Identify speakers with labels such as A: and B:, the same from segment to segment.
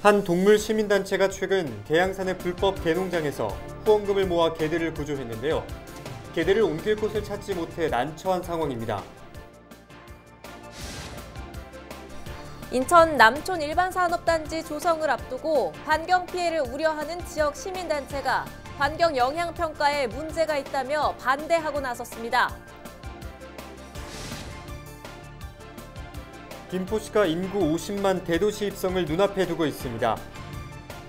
A: 한 동물 시민단체가 최근 계양산의 불법 개농장에서 후원금을 모아 개들을 구조했는데요. 개들을 옮길 곳을 찾지 못해 난처한 상황입니다.
B: 인천 남촌 일반산업단지 조성을 앞두고 환경 피해를 우려하는 지역 시민단체가 환경 영향 평가에 문제가 있다며 반대하고 나섰습니다.
A: 김포시가 인구 50만 대도시 입성을 눈앞에 두고 있습니다.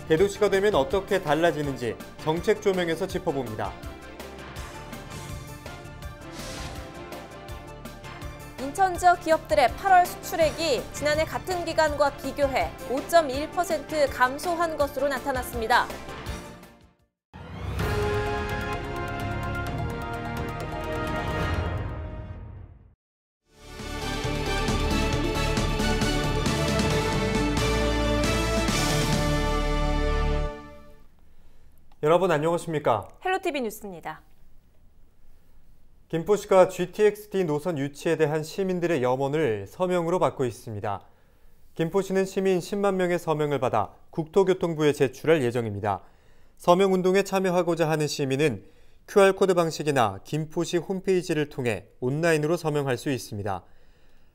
A: 대도시가 되면 어떻게 달라지는지 정책 조명에서 짚어봅니다.
B: 인천 지역 기업들의 8월 수출액이 지난해 같은 기간과 비교해 5.1% 감소한 것으로 나타났습니다.
A: 여러분 안녕하십니까?
B: 헬로티비 뉴스입니다.
A: 김포시가 GTX-D 노선 유치에 대한 시민들의 염원을 서명으로 받고 있습니다. 김포시는 시민 10만 명의 서명을 받아 국토교통부에 제출할 예정입니다. 서명 운동에 참여하고자 하는 시민은 QR코드 방식이나 김포시 홈페이지를 통해 온라인으로 서명할 수 있습니다.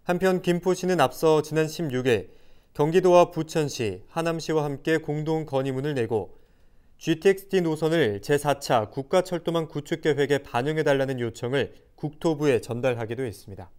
A: 한편 김포시는 앞서 지난 16일 경기도와 부천시, 하남시와 함께 공동 건의문을 내고 GTX-D 노선을 제4차 국가철도망 구축계획에 반영해달라는 요청을 국토부에 전달하기도 했습니다.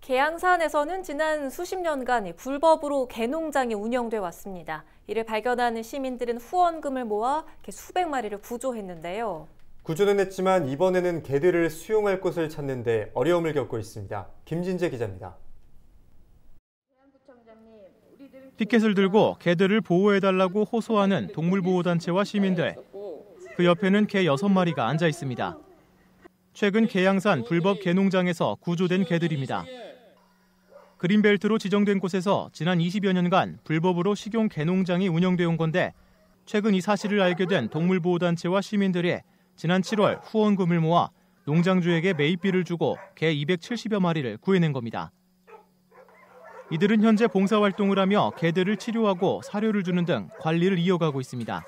B: 계양산에서는 지난 수십 년간 불법으로 개농장이 운영돼 왔습니다. 이를 발견하는 시민들은 후원금을 모아 수백 마리를 구조했는데요.
A: 구조는 했지만 이번에는 개들을 수용할 곳을 찾는 데 어려움을 겪고 있습니다. 김진재 기자입니다.
C: 피켓을 들고 개들을 보호해달라고 호소하는 동물보호단체와 시민들. 그 옆에는 개 6마리가 앉아 있습니다. 최근 계양산 불법 개농장에서 구조된 개들입니다. 그린벨트로 지정된 곳에서 지난 20여 년간 불법으로 식용 개농장이 운영되어 온 건데 최근 이 사실을 알게 된 동물보호단체와 시민들이 지난 7월 후원금을 모아 농장주에게 매입비를 주고 개 270여 마리를 구해낸 겁니다. 이들은 현재 봉사활동을 하며 개들을 치료하고 사료를 주는 등 관리를 이어가고 있습니다.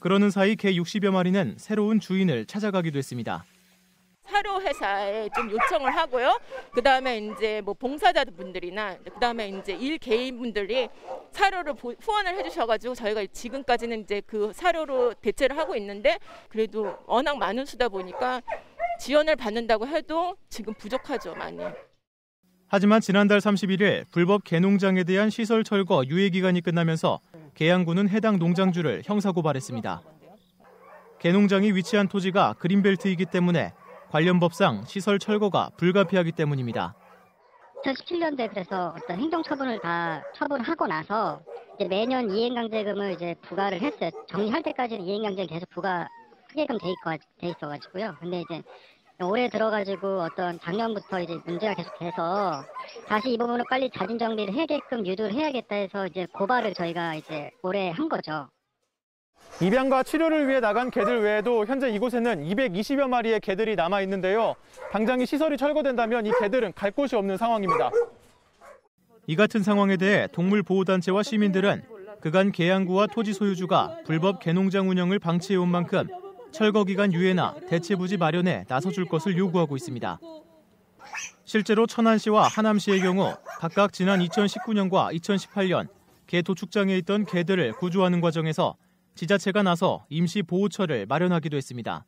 C: 그러는 사이 개 60여 마리는 새로운 주인을 찾아가기도 했습니다.
D: 사료 회사에 좀 요청을 하고요. 그 다음에 이제 뭐 봉사자분들이나 그 다음에 이제 일 개인분들이 사료를 후원을 해주셔가지고 저희가 지금까지는 이제 그 사료로 대체를 하고 있는데 그래도 워낙 많은 수다 보니까 지원을 받는다고 해도 지금 부족하죠 많이.
C: 하지만 지난달 31일 불법 개농장에 대한 시설 철거 유예 기간이 끝나면서 계양군은 해당 농장주를 형사고발했습니다. 개농장이 위치한 토지가 그린벨트이기 때문에 관련 법상 시설 철거가 불가피하기 때문입니다.
E: 2017년도에 그래서 어떤 행정처분을 다 처분하고 나서 매년 이행강제금을 이제 부과를 했어요. 정리할 때까지는 이행강제금 계속 부과 하게끔 돼, 있고, 돼 있어가지고요. 근데 이제 올해 들어가지고 어떤 작년부터 이제 문제가 계속돼서 다시 이 부분을 빨리 자진 정비를 해야게끔 유도를 해야겠다 해서 이제 고발을 저희가 이제 올해 한 거죠.
C: 입양과 치료를 위해 나간 개들 외에도 현재 이곳에는 220여 마리의 개들이 남아 있는데요. 당장 이 시설이 철거된다면 이 개들은 갈 곳이 없는 상황입니다. 이 같은 상황에 대해 동물보호단체와 시민들은 그간 계양구와 토지 소유주가 불법 개농장 운영을 방치해온 만큼 철거 기간 유예나 대체 부지 마련에 나서줄 것을 요구하고 있습니다. 실제로 천안시와 하남시의 경우 각각 지난 2019년과 2018년 개 도축장에 있던 개들을 구조하는 과정에서 지자체가 나서 임시 보호처를 마련하기도 했습니다.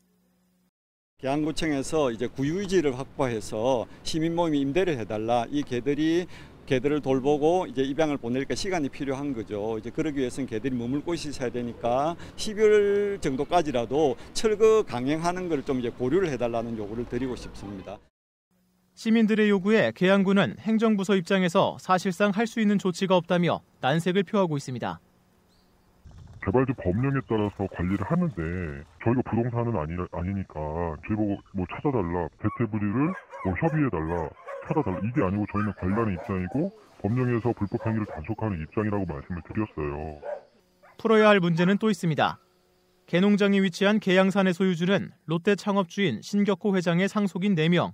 F: 계양구청에서 이제 구유지를 확보해서 시민 모임이 임대를 해달라. 이 개들이 개들을 돌보고 이제 입양을 보내니까 시간이 필요한 거죠. 이제 그러기 위해서는 개들이 머물 곳이 있어야 되니까 12월 정도까지라도 철거 강행하는 걸 좀 이제 고려를 해달라는 요구를 드리고 싶습니다.
C: 시민들의 요구에 계양구는 행정부서 입장에서 사실상 할 수 있는 조치가 없다며 난색을 표하고 있습니다.
G: 개발지 법령에 따라서 관리를 하는데 저희가 부동산은 아니, 아니니까 저희 보고 뭐 찾아달라 대퇴부리를 뭐 협의해달라 찾아달라 이게 아니고 저희는 관리하는 입장이고 법령에서 불법 행위를 단속하는 입장이라고 말씀을 드렸어요.
C: 풀어야 할 문제는 또 있습니다. 개농장이 위치한 계양산의 소유주는 롯데 창업주인 신격호 회장의 상속인 4명.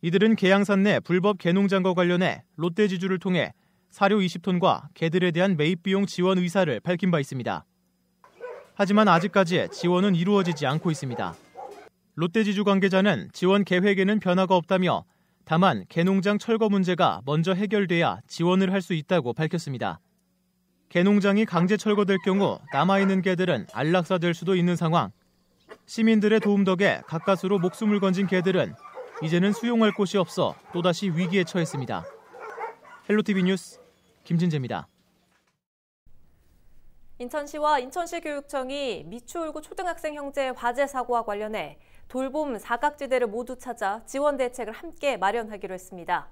C: 이들은 계양산 내 불법 개농장과 관련해 롯데 지주를 통해 사료 20톤과 개들에 대한 매입 비용 지원 의사를 밝힌 바 있습니다. 하지만 아직까지 지원은 이루어지지 않고 있습니다. 롯데지주 관계자는 지원 계획에는 변화가 없다며 다만 개농장 철거 문제가 먼저 해결돼야 지원을 할 수 있다고 밝혔습니다. 개농장이 강제 철거될 경우 남아있는 개들은 안락사될 수도 있는 상황. 시민들의 도움 덕에 가까스로 목숨을 건진 개들은 이제는 수용할 곳이 없어 또다시 위기에 처했습니다. 헬로티비 뉴스 김진재입니다.
B: 인천시와 인천시 교육청이 미추홀구 초등학생 형제 화재 사고와 관련해 돌봄 사각지대를 모두 찾아 지원 대책을 함께 마련하기로 했습니다.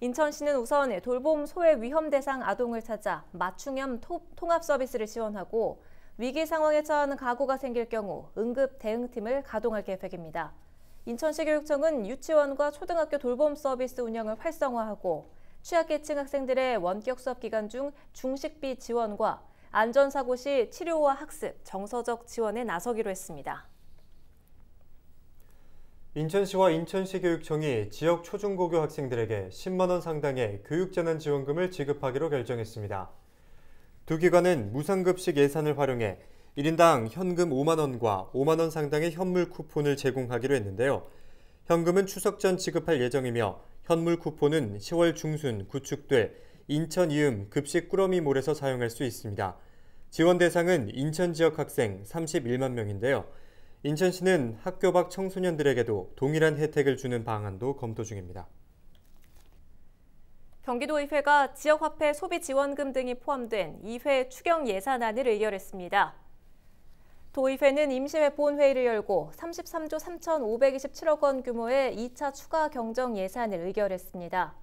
B: 인천시는 우선 돌봄 소외 위험 대상 아동을 찾아 맞춤형 통합 서비스를 지원하고 위기 상황에 처하는 가구가 생길 경우 응급 대응팀을 가동할 계획입니다. 인천시 교육청은 유치원과 초등학교 돌봄 서비스 운영을 활성화하고 취약계층 학생들의 원격 수업 기간 중 중식비 지원과 안전사고 시 치료와 학습, 정서적 지원에 나서기로 했습니다.
A: 인천시와 인천시 교육청이 지역 초중고교 학생들에게 10만 원 상당의 교육재난지원금을 지급하기로 결정했습니다. 두 기관은 무상급식 예산을 활용해 1인당 현금 5만 원과 5만 원 상당의 현물 쿠폰을 제공하기로 했는데요. 현금은 추석 전 지급할 예정이며 현물 쿠폰은 10월 중순 구축될 인천 이음 급식 꾸러미몰에서 사용할 수 있습니다. 지원 대상은 인천 지역 학생 31만 명인데요. 인천시는 학교 밖 청소년들에게도 동일한 혜택을 주는 방안도 검토 중입니다.
B: 경기도의회가 지역화폐 소비지원금 등이 포함된 2회 추경 예산안을 의결했습니다. 도의회는 임시회 본회의를 열고 33조 3,527억 원 규모의 2차 추가 경정 예산을 의결했습니다.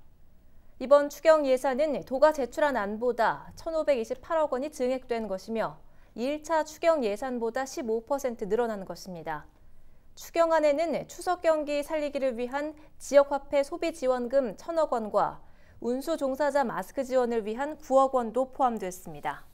B: 이번 추경 예산은 도가 제출한 안보다 1,528억 원이 증액된 것이며 1차 추경 예산보다 15% 늘어난 것입니다. 추경안에는 추석 경기 살리기를 위한 지역화폐 소비 지원금 1천억 원과 운수 종사자 마스크 지원을 위한 9억 원도 포함됐습니다.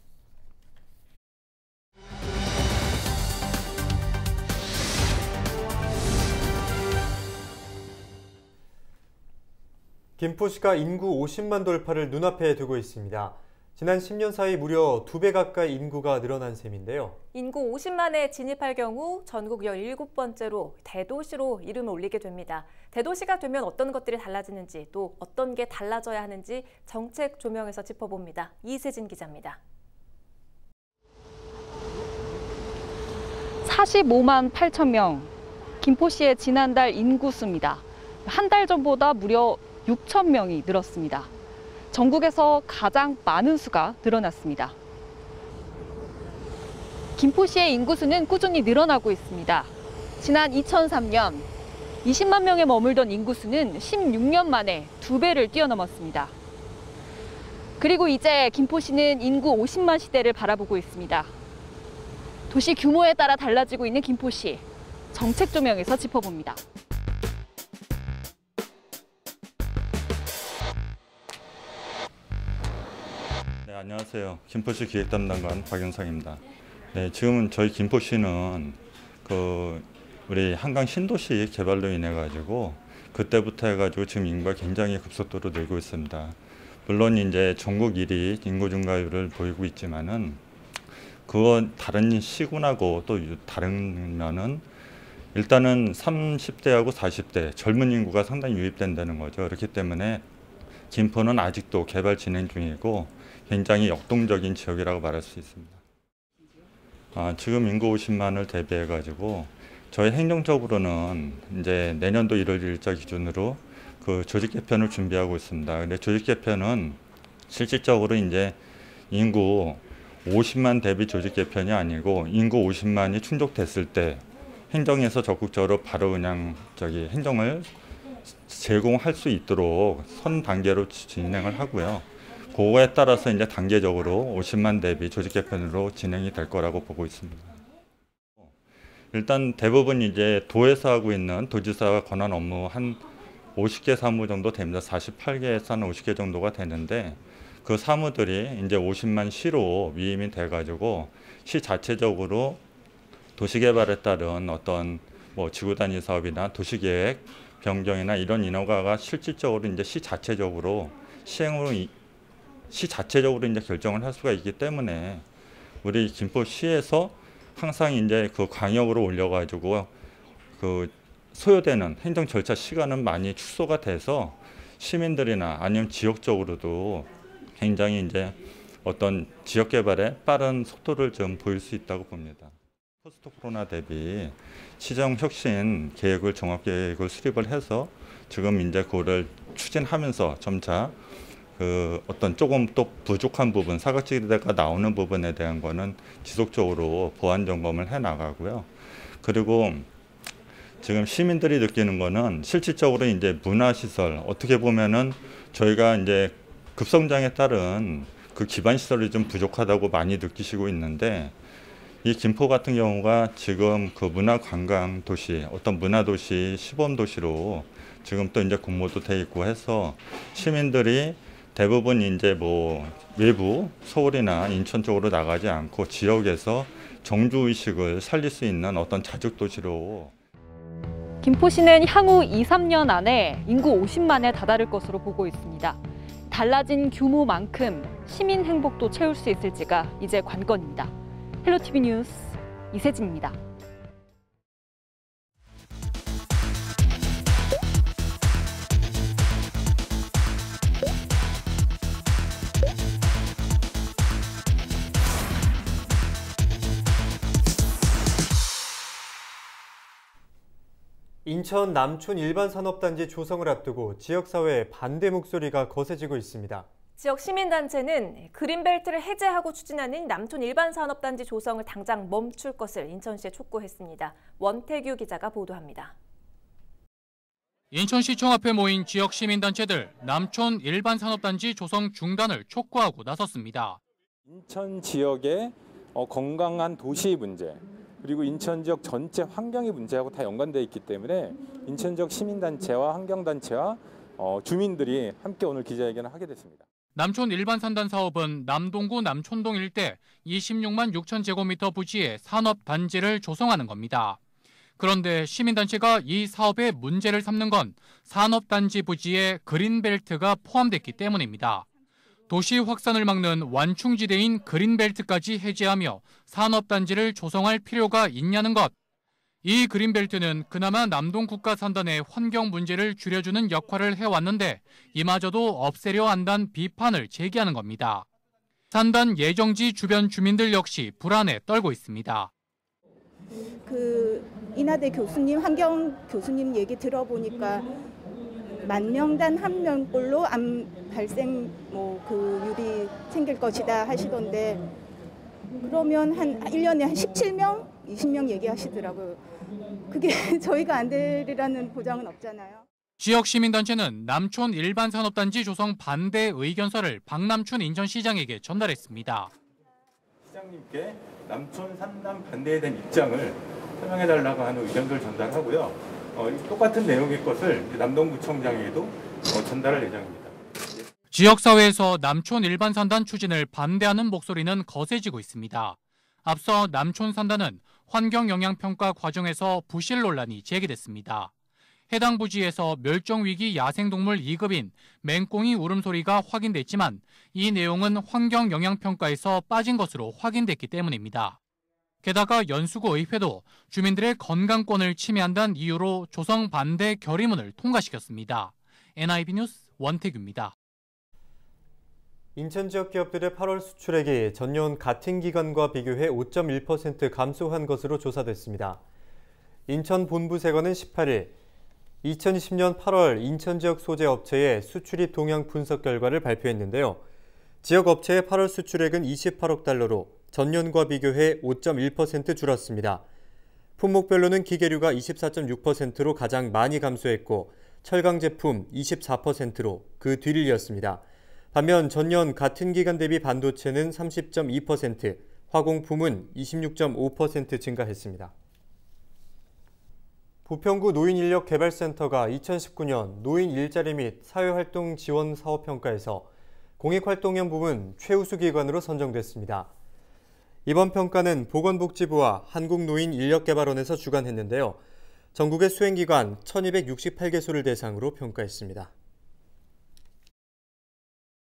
A: 김포시가 인구 50만 돌파를 눈앞에 두고 있습니다. 지난 10년 사이 무려 2배 가까이 인구가 늘어난 셈인데요.
B: 인구 50만에 진입할 경우 전국 17번째로 대도시로 이름을 올리게 됩니다. 대도시가 되면 어떤 것들이 달라지는지 또 어떤 게 달라져야 하는지 정책 조명에서 짚어봅니다. 이세진 기자입니다.
H: 45만 8천 명, 김포시의 지난달 인구수입니다. 한 달 전보다 무려 6천 명이 늘었습니다. 전국에서 가장 많은 수가 늘어났습니다. 김포시의 인구수는 꾸준히 늘어나고 있습니다. 지난 2003년 20만 명에 머물던 인구수는 16년 만에 두 배를 뛰어넘었습니다. 그리고 이제 김포시는 인구 50만 시대를 바라보고 있습니다. 도시 규모에 따라 달라지고 있는 김포시. 정책 조명에서 짚어봅니다.
I: 안녕하세요. 김포시 기획 담당관 박윤상입니다. 네, 지금은 저희 김포시는 그 우리 한강 신도시 개발로 인해 가지고 그때부터 해가지고 지금 인구가 굉장히 급속도로 늘고 있습니다. 물론 이제 전국 1위 인구 증가율을 보이고 있지만은 그건 다른 시군하고 또 다른 면은 일단은 30대하고 40대 젊은 인구가 상당히 유입된다는 거죠. 그렇기 때문에 김포는 아직도 개발 진행 중이고 굉장히 역동적인 지역이라고 말할 수 있습니다. 아, 지금 인구 50만을 대비해 가지고 저희 행정적으로는 이제 내년도 1월 1일자 기준으로 그 조직 개편을 준비하고 있습니다. 근데 조직 개편은 실질적으로 이제 인구 50만 대비 조직 개편이 아니고 인구 50만이 충족됐을 때 행정에서 적극적으로 바로 그냥 저기 행정을 제공할 수 있도록 선 단계로 진행을 하고요. 그거에 따라서 이제 단계적으로 50만 대비 조직 개편으로 진행이 될 거라고 보고 있습니다. 일단 대부분 이제 도에서 하고 있는 도지사 권한 업무 한 50개 사무 정도 됩니다. 48개에서 한 50개 정도가 되는데 그 사무들이 이제 50만 시로 위임이 돼가지고 시 자체적으로 도시개발에 따른 어떤 뭐 지구 단위 사업이나 도시계획 변경이나 이런 인허가가 실질적으로 이제 시 자체적으로 시행으로 시 자체적으로 이제 결정을 할 수가 있기 때문에 우리 김포시에서 항상 이제 그 광역으로 올려가지고 그 소요되는 행정 절차 시간은 많이 축소가 돼서 시민들이나 아니면 지역적으로도 굉장히 이제 어떤 지역 개발에 빠른 속도를 좀 보일 수 있다고 봅니다. 포스트 코로나 대비 시정 혁신 계획을 종합 계획을 수립을 해서 지금 이제 그거를 추진하면서 점차 그 어떤 조금 또 부족한 부분 사각지대가 나오는 부분에 대한 거는 지속적으로 보완 점검을 해 나가고요. 그리고 지금 시민들이 느끼는 거는 실질적으로 이제 문화 시설 어떻게 보면은 저희가 이제 급성장에 따른 그 기반 시설이 좀 부족하다고 많이 느끼시고 있는데 이 김포 같은 경우가 지금 그 문화 관광 도시 어떤 문화 도시 시범 도시로 지금 또 이제 공모도 돼 있고 해서 시민들이 대부분 이제 뭐 외부 서울이나 인천 쪽으로 나가지 않고 지역에서 정주 의식을 살릴 수 있는 어떤 자족 도시로
H: 김포시는 향후 2, 3년 안에 인구 50만에 다다를 것으로 보고 있습니다. 달라진 규모만큼 시민 행복도 채울 수 있을지가 이제 관건입니다. 헬로티비 뉴스 이세진입니다.
A: 인천 남촌 일반산업단지 조성을 앞두고 지역사회의 반대 목소리가 거세지고 있습니다.
B: 지역 시민단체는 그린벨트를 해제하고 추진하는 남촌 일반산업단지 조성을 당장 멈출 것을 인천시에 촉구했습니다. 원태규 기자가 보도합니다.
J: 인천시청 앞에 모인 지역 시민단체들 남촌 일반산업단지 조성 중단을 촉구하고 나섰습니다.
K: 인천 지역의 어, 건강한 도시 문제 그리고 인천 지역 전체 환경의 문제하고 다 연관되어 있기 때문에 인천 지역 시민단체와 환경단체와 어, 주민들이 함께 오늘 기자회견을 하게 됐습니다.
J: 남촌 일반산단 사업은 남동구 남촌동 일대 26만 6천 제곱미터 부지의 산업 단지를 조성하는 겁니다. 그런데 시민단체가 이 사업의 문제를 삼는 건 산업단지 부지에 그린벨트가 포함됐기 때문입니다. 도시 확산을 막는 완충지대인 그린벨트까지 해제하며 산업단지를 조성할 필요가 있냐는 것. 이 그린벨트는 그나마 남동 국가 산단의 환경 문제를 줄여주는 역할을 해왔는데 이마저도 없애려 한다는 비판을 제기하는 겁니다. 산단 예정지 주변 주민들 역시 불안에 떨고 있습니다.
L: 그 인하대 교수님, 환경 교수님 얘기 들어보니까 만 명당 한 명꼴로 암 발생 뭐그 율이 생길 것이다 하시던데 그러면 한 1년에 한 17명, 20명 얘기하시더라고요. 그게 저희가 안 되리라는 보장은 없잖아요.
J: 지역 시민단체는 남촌 일반산업단지 조성 반대 의견서를 박남춘 인천시장에게 전달했습니다.
K: 시장님께 남촌 산단 반대에 대한 입장을 설명해달라고 하는 의견서를 전달하고요. 어, 똑같은 내용의 것을 남동구청장에게도 어, 전달할 예정입니다.
J: 지역사회에서 남촌 일반산단 추진을 반대하는 목소리는 거세지고 있습니다. 앞서 남촌산단은 환경영향평가 과정에서 부실 논란이 제기됐습니다. 해당 부지에서 멸종위기 야생동물 2급인 맹꽁이 울음소리가 확인됐지만 이 내용은 환경영향평가에서 빠진 것으로 확인됐기 때문입니다. 게다가 연수구 의회도 주민들의 건강권을 침해한다는 이유로 조성 반대 결의문을 통과시켰습니다. NIB 뉴스 원태규입니다.
A: 인천 지역 기업들의 8월 수출액이 전년 같은 기간과 비교해 5.1% 감소한 것으로 조사됐습니다. 인천 본부세관은 18일 2020년 8월 인천 지역 소재 업체의 수출입 동향 분석 결과를 발표했는데요. 지역 업체의 8월 수출액은 28억 달러로 전년과 비교해 5.1% 줄었습니다. 품목별로는 기계류가 24.6%로 가장 많이 감소했고 철강 제품 24%로 그 뒤를 이었습니다. 반면 전년 같은 기간 대비 반도체는 30.2%, 화공품은 26.5% 증가했습니다. 부평구 노인인력개발센터가 2019년 노인 일자리 및 사회활동 지원 사업 평가에서 공익활동형 부문 최우수 기관으로 선정됐습니다. 이번 평가는 보건복지부와 한국노인인력개발원에서 주관했는데요. 전국의 수행기관 1268개소를 대상으로 평가했습니다.